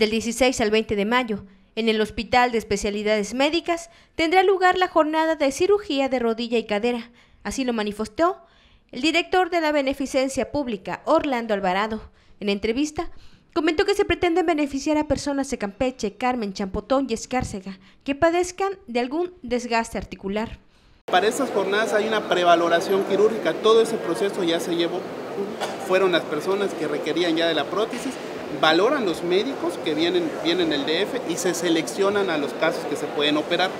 Del 16 al 20 de mayo, en el Hospital de Especialidades Médicas tendrá lugar la jornada de cirugía de rodilla y cadera. Así lo manifestó el director de la Beneficencia Pública, Orlando Alvarado. En entrevista, comentó que se pretende beneficiar a personas de Campeche, Carmen, Champotón y Escárcega que padezcan de algún desgaste articular. Para estas jornadas hay una prevaloración quirúrgica, todo ese proceso ya se llevó, fueron las personas que requerían ya de la prótesis, valoran los médicos que vienen, vienen el DF y se seleccionan a los casos que se pueden operar.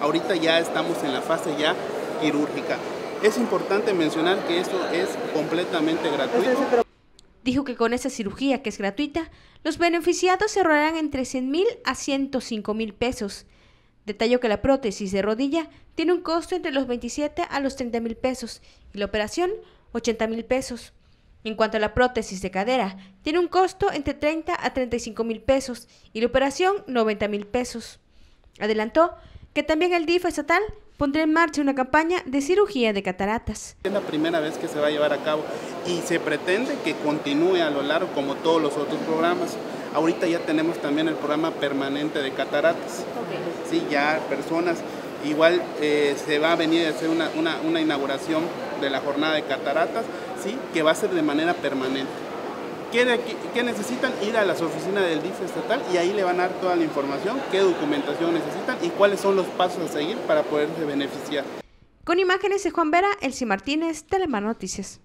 Ahorita ya estamos en la fase ya quirúrgica. Es importante mencionar que esto es completamente gratuito. Dijo que con esa cirugía, que es gratuita, los beneficiados se ahorrarán entre 100 mil a 105 mil pesos. Detalló que la prótesis de rodilla tiene un costo entre los 27 a los 30 mil pesos y la operación 80 mil pesos. En cuanto a la prótesis de cadera, tiene un costo entre 30 a 35 mil pesos y la operación 90 mil pesos. Adelantó que también el DIF estatal pondrá en marcha una campaña de cirugía de cataratas. Es la primera vez que se va a llevar a cabo y se pretende que continúe a lo largo como todos los otros programas. Ahorita ya tenemos también el programa permanente de cataratas. Sí, ya personas, igual eh, se va a venir a hacer una, una inauguración de la jornada de cataratas, que va a ser de manera permanente. ¿Qué, necesitan? Ir a las oficinas del DIF estatal y ahí le van a dar toda la información, qué documentación necesitan y cuáles son los pasos a seguir para poderse beneficiar. Con imágenes de Juan Vera, Elsie Martínez, Telemar Noticias.